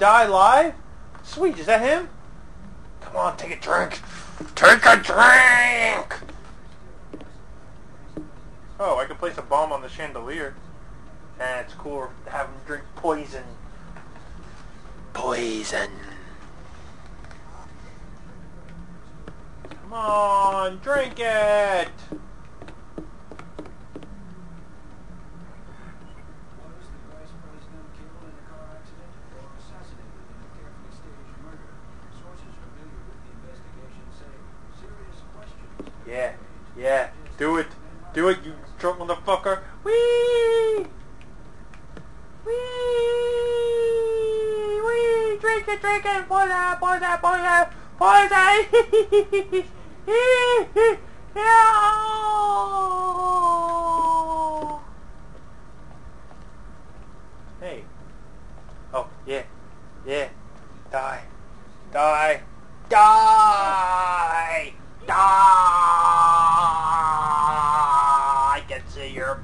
die live? Sweet, is that him? Come on, take a drink. Take a drink! Oh, I can place a bomb on the chandelier. That's cool to have him drink poison. Poison. Come on, drink it! Yeah, yeah, do it. Do it, you drunk motherfucker. Wee! Wee! Wee! Drink it, drink it! Poison, poison, poison! Poison! No! Hey. Oh, yeah. Yeah. Die. Die. Die! Die! to your